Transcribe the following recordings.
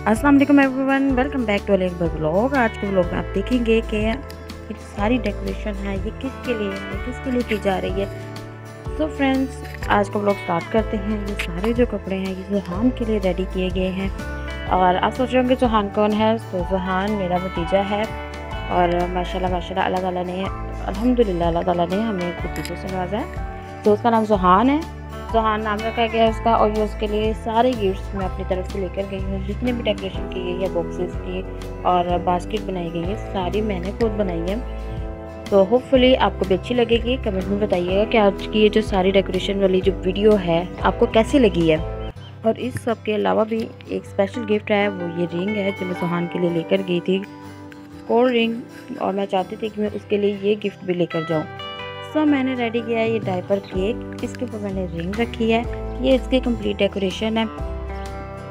अस्सलाम वालेकुम everyone welcome back to एक ब्लॉग आज के ब्लॉग में आप देखेंगे कि ये सारी डेकोरेशन है, ये किसके लिए है किसके लिए की जा रही है? सो so फ्रेंड्स आज का ब्लॉग स्टार्ट करते हैं। ये सारे जो कपड़े हैं, ये जहान के लिए रेडी किए गए हैं। और आप सोच रहे होंगे, जहान कौन है? तो जहान मेरा भतीजा है। और माशाल्लाह माशाल्लाह, अल्लाह ताला ने, अल्हम्दुलिल्लाह, अल्लाह ने हमें भतीजे से नवाजा है। तो उसका नाम जहान है। जहान नाम रखा गया है उसका और ये उसके लिए सारे गिफ्ट्स मैं अपनी तरफ़ से लेकर गई हूँ। जितने भी डेकोरेशन की गई है बॉक्सेस की और बास्केट बनाई गई है, सारी मैंने खुद बनाई है। तो होपफुली आपको भी अच्छी लगेगी। कमेंट में बताइएगा कि आज की ये जो सारी डेकोरेशन वाली जो वीडियो है, आपको कैसी लगी है? और इस सब के अलावा भी एक स्पेशल गिफ्ट है, वो ये रिंग है जो मैं सुहान के लिए लेकर गई थी। कोल्ड रिंग और मैं चाहती थी कि मैं उसके लिए ये गिफ्ट भी लेकर जाऊँ। सो मैंने रेडी किया है ये डायपर केक। इसके ऊपर मैंने रिंग रखी है। ये इसकी कंप्लीट डेकोरेशन है।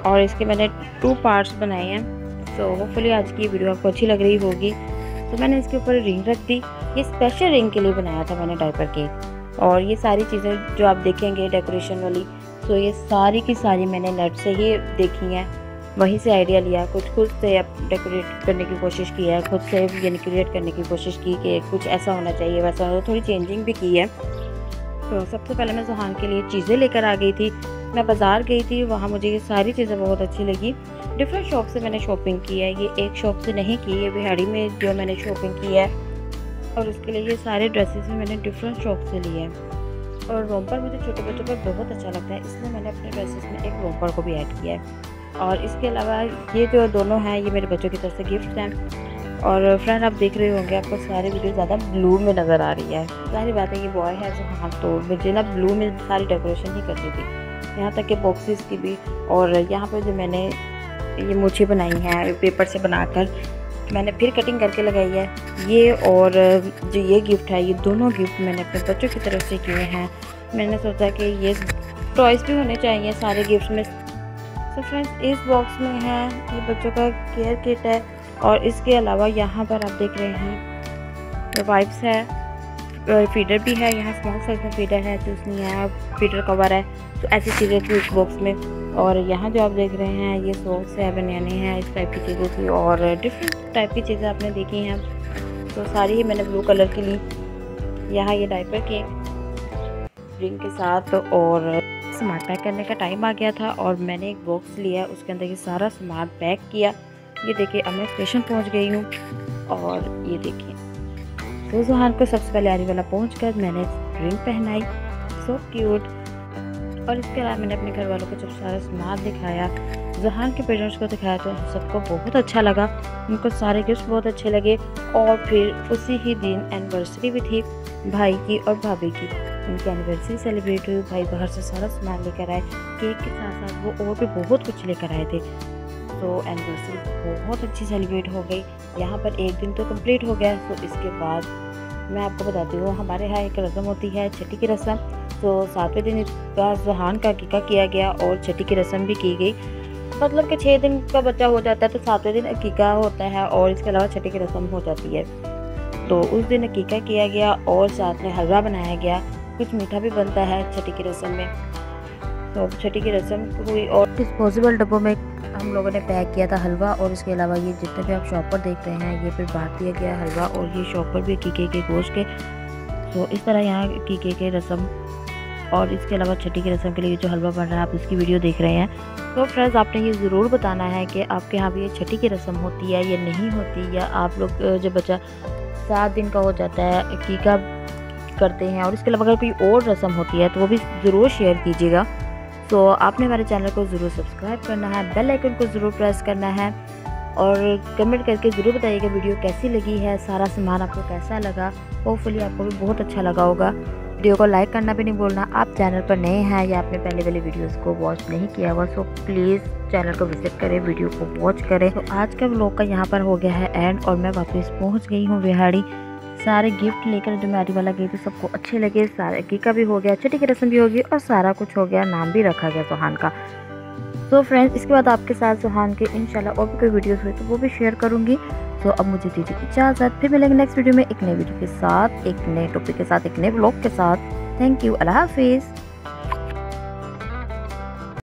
और इसके मैंने टू पार्ट्स बनाए हैं। सो होपफुली आज की वीडियो आपको अच्छी लग रही होगी। तो मैंने इसके ऊपर रिंग रख दी। ये स्पेशल रिंग के लिए बनाया था मैंने डायपर केक। और ये सारी चीज़ें जो आप देखेंगे डेकोरेशन वाली तो ये सारी की सारी मैंने नेट से ही देखी हैं। वहीं से आइडिया लिया, कुछ खुद से अब डेकोरेट करने की कोशिश की है, खुद से यानी क्रिएट करने की कोशिश की कि कुछ ऐसा होना चाहिए, वैसा होना थोड़ी चेंजिंग भी की है। तो सबसे पहले मैं सुहान के लिए चीज़ें लेकर आ गई थी। मैं बाज़ार गई थी, वहाँ मुझे ये सारी चीज़ें बहुत अच्छी लगी। डिफरेंट शॉप से मैंने शॉपिंग की है, ये एक शॉप से नहीं की है बिहाड़ी में जो मैंने शॉपिंग की है। और उसके लिए ये सारे ड्रेसेस भी मैंने डिफरेंट शॉप से लिए हैं। और रोमपर मुझे छोटे बच्चों पर बहुत अच्छा लगता है, इसलिए मैंने अपने ड्रेसेस में एक रोमपर को भी ऐड किया है। और इसके अलावा ये जो दोनों हैं, ये मेरे बच्चों की तरफ़ से गिफ्ट हैं। और फ्रेंड आप देख रहे होंगे, आपको सारी वीडियो ज़्यादा ब्लू में नज़र आ रही है। सारी बात है ये बॉय है जो हाँ तो मुझे ना ब्लू में सारी डेकोरेशन ही करनी थी। यहाँ तक कि बॉक्सेस की भी। और यहाँ पर जो मैंने ये मुछे बनाई हैं पेपर से बनाकर, मैंने फिर कटिंग करके लगाई है। ये और जो ये गिफ्ट है, ये दोनों गिफ्ट मैंने अपने बच्चों की तरफ़ से किए हैं। मैंने सोचा कि ये टॉयस भी होने चाहिए सारे गिफ्ट में। तो फ्रेंड्स इस बॉक्स में है, ये बच्चों का केयर किट है और इसके अलावा यहाँ पर आप देख रहे हैं वाइप्स है फीडर भी है, यहाँ स्मॉल साइज़ में फीडर है जो उसमें यहाँ फीडर कवर है तो ऐसी चीज़ें थी इस बॉक्स में। और यहाँ जो आप देख रहे हैं, ये सॉक्स है बनियाने हैं, इस टाइप की चीज़ें थी और डिफरेंट टाइप की चीज़ें आपने देखी हैं। तो सारी ही मैंने ब्लू कलर की ली यहाँ ये डाइपर के रिंग के साथ और सामान पैक करने का टाइम आ गया था और मैंने एक बॉक्स लिया, उसके अंदर ये सारा सामान पैक किया। ये देखिए, अब मैं स्टेशन पहुँच गई हूँ और ये देखिए। तो जहान को सबसे पहले आरी वाला पहुँच कर मैंने रिंग पहनाई सो क्यूट और इसके अलावा मैंने अपने घर वालों को जब सारा सामान दिखाया जहान के पेरेंट्स को दिखाया तो सबको बहुत अच्छा लगा। उनको सारे गिफ्ट बहुत अच्छे लगे और फिर उसी ही दिन एनिवर्सरी भी थी, भाई की और भाभी की। उनकी एनिवर्सरी सेलिब्रेट हुई भाई बाहर से सारा सामान लेकर आए केक के साथ साथ वो और भी बहुत कुछ लेकर आए थे। तो एनिवर्सरी बहुत अच्छी सेलिब्रेट हो गई। यहाँ पर एक दिन तो कंप्लीट हो गया तो इसके बाद मैं आपको बताती हूँ, हमारे यहाँ एक रस्म होती है, छठी की रस्म। तो सातवें दिन इसका जहान का अकीका किया गया और छठी की रस्म भी की गई। मतलब कि छः दिन का बच्चा हो जाता है तो सातवें दिन अकीका होता है और इसके अलावा छठी की रस्म हो जाती है। तो उस दिन अकीका किया गया और साथ में हलवा बनाया गया। कुछ मीठा भी बनता है छठी की रस्म में। तो छठी की रस्म हुई और डिस्पोजेबल डब्बों में हम लोगों ने पैक किया था हलवा और इसके अलावा ये जितने भी आप शॉप पर देख रहे हैं, ये फिर बांट दिया गया हलवा और ये शॉप पर भी कीके के गोश्त के। तो इस तरह यहाँ टीके के रस्म और इसके अलावा छठी की रस्म के लिए जो हलवा बन रहा है, आप इसकी वीडियो देख रहे हैं। तो फ्रेंड्स आपने ये ज़रूर बताना है कि आपके यहाँ भी ये छठी की रस्म होती है या नहीं होती, या आप लोग जब बच्चा सात दिन का हो जाता है, कीका करते हैं और इसके अलावा अगर कोई और रस्म होती है तो वो भी ज़रूर शेयर कीजिएगा। तो आपने हमारे चैनल को ज़रूर सब्सक्राइब करना है बेल आइकन को ज़रूर प्रेस करना है और कमेंट करके ज़रूर बताइएगा वीडियो कैसी लगी है, सारा सामान आपको कैसा लगा। होपफुली आपको भी बहुत अच्छा लगा होगा। वीडियो को लाइक करना भी नहीं बोलना आप चैनल पर नए हैं या आपने पहले वाले वीडियोस को वॉच नहीं किया हुआ सो प्लीज़ चैनल को विज़िट करें वीडियो को वॉच करें। तो आज का व्लॉग का यहाँ पर हो गया है एंड और मैं वापस पहुँच गई हूँ बिहाड़ी सारे गिफ्ट लेकर जो मैरी वाला गई थी, सबको अच्छे लगे, सारे का भी हो गया छठी की रस्म भी होगी और सारा कुछ हो गया, नाम भी रखा गया सुहान का। सो so फ्रेंड्स इसके बाद आपके साथ सुहान के इंशाल्लाह और भी कोई वीडियोस हुए तो वो भी शेयर करूँगी। तो अब मुझे दीजिए इजाज़त फिर मिलेंगे नेक्स्ट वीडियो में एक नए वीडियो के साथ, एक नए टॉपिक के साथ, एक नए ब्लॉग के साथ। थैंक यू अल्लाह हाफिज़